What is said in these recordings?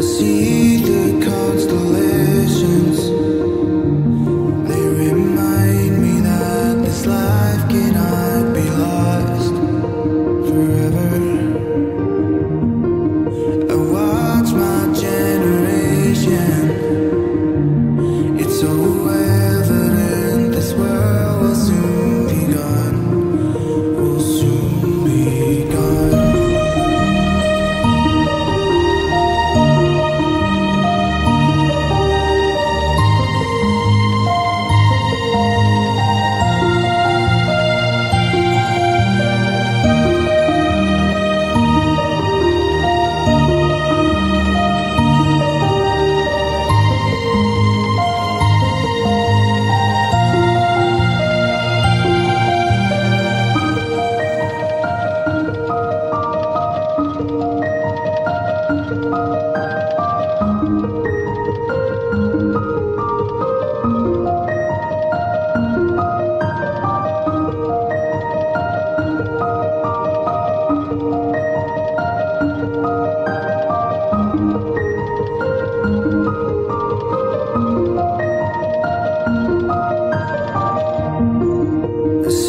See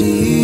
see.